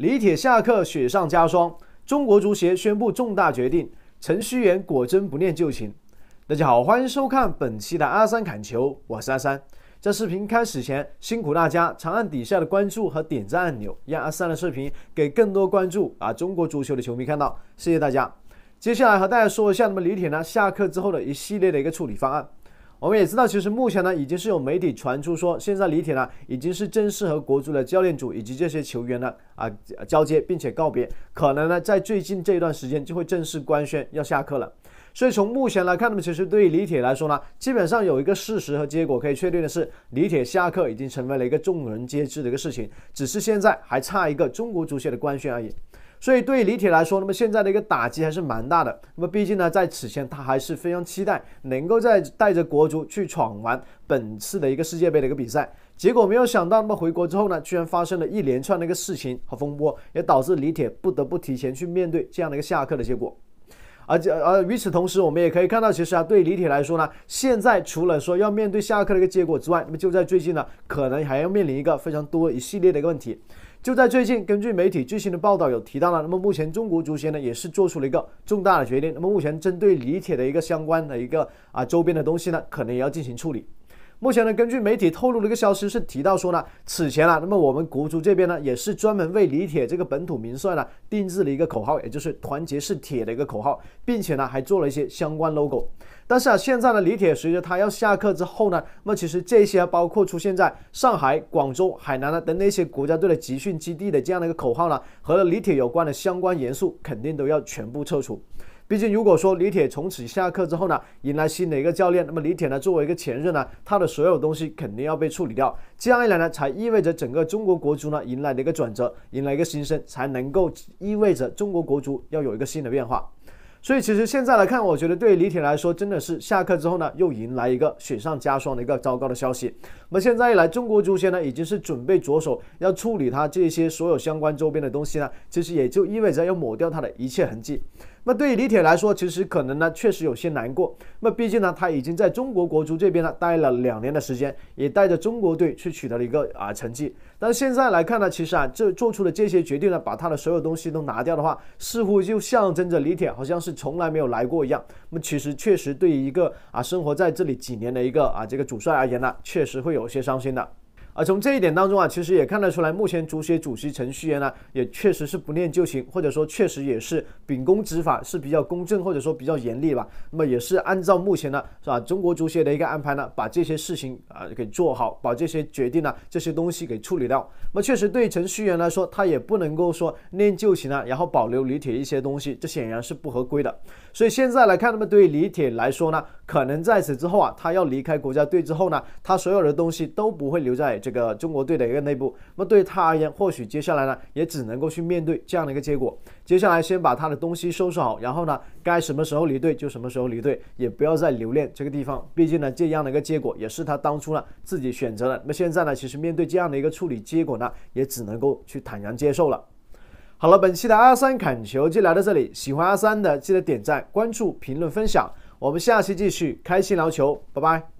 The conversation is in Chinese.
李铁下课雪上加霜，中国足协宣布重大决定，程序员果真不念旧情。大家好，欢迎收看本期的阿三砍球，我是阿三。在视频开始前，辛苦大家长按底下的关注和点赞按钮，让阿三的视频给更多关注啊中国足球的球迷看到。谢谢大家。接下来和大家说一下，那么李铁呢下课之后的一系列的一个处理方案。我们也知道，其实目前呢，已经是有媒体传出说，现在李铁呢已经是正式和国足的教练组以及这些球员呢啊交接，并且告别，可能呢在最近这一段时间就会正式官宣要下课了。所以从目前来看，那么其实对于李铁来说呢，基本上有一个事实和结果可以确定的是，李铁下课已经成为了一个众人皆知的一个事情，只是现在还差一个中国足协的官宣而已。所以对于李铁来说，那么现在的一个打击还是蛮大的。那么毕竟呢，在此前他还是非常期待能够在带着国足去闯完本次的一个世界杯的一个比赛。结果没有想到，那么回国之后呢，居然发生了一连串的一个事情和风波，也导致李铁不得不提前去面对这样的一个下课的结果。而且，而与此同时，我们也可以看到，其实啊，对李铁来说呢，现在除了说要面对下课的一个结果之外，那么就在最近呢，可能还要面临一个非常多一系列的一个问题。就在最近，根据媒体最新的报道有提到了，那么目前中国足协呢也是做出了一个重大的决定，那么目前针对李铁的一个相关的一个啊周边的东西呢，可能也要进行处理。目前呢，根据媒体透露的一个消息是提到说呢，此前啊，那么我们国足这边呢，也是专门为李铁这个本土名帅呢定制了一个口号，也就是“团结是铁”的一个口号，并且呢还做了一些相关 logo。但是啊，现在呢，李铁随着他要下课之后呢，那么其实这些包括出现在上海、广州、海南呢等那些国家队的集训基地的这样的一个口号呢，和李铁有关的相关元素，肯定都要全部撤除。毕竟，如果说李铁从此下课之后呢，迎来新的一个教练，那么李铁呢作为一个前任呢，他的所有东西肯定要被处理掉。这样一来呢，才意味着整个中国国足呢迎来了一个转折，迎来一个新生，才能够意味着中国国足要有一个新的变化。所以，其实现在来看，我觉得对于李铁来说，真的是下课之后呢，又迎来一个雪上加霜的一个糟糕的消息。那么现在一来，中国足协呢，已经是准备着手要处理他这些所有相关周边的东西呢，其实也就意味着要抹掉他的一切痕迹。那对于李铁来说，其实可能呢，确实有些难过。那毕竟呢，他已经在中国国足这边呢待了两年的时间，也带着中国队去取得了一个啊成绩。但现在来看呢，其实啊，这做出的这些决定呢，把他的所有东西都拿掉的话，似乎就象征着李铁好像是从来没有来过一样。那么其实确实对于一个啊生活在这里几年的一个啊这个主帅而言呢，确实会有些伤心的。而从这一点当中啊，其实也看得出来，目前足协主席程序员呢，也确实是不念旧情，或者说确实也是秉公执法，是比较公正，或者说比较严厉吧。那么也是按照目前呢，是吧？中国足协的一个安排呢，把这些事情啊给做好，把这些决定呢，这些东西给处理掉。那么确实对程序员来说，他也不能够说念旧情啊，然后保留李铁一些东西，这显然是不合规的。所以现在来看，那么对于李铁来说呢，可能在此之后啊，他要离开国家队之后呢，他所有的东西都不会留在这这个中国队的一个内部。那么对他而言，或许接下来呢，也只能够去面对这样的一个结果。接下来先把他的东西收拾好，然后呢，该什么时候离队就什么时候离队，也不要再留恋这个地方。毕竟呢，这样的一个结果也是他当初呢自己选择的。那么现在呢，其实面对这样的一个处理结果呢，也只能够去坦然接受了。好了，本期的阿三砍球就聊到这里。喜欢阿三的记得点赞、关注、评论、分享。我们下期继续开心聊球，拜拜。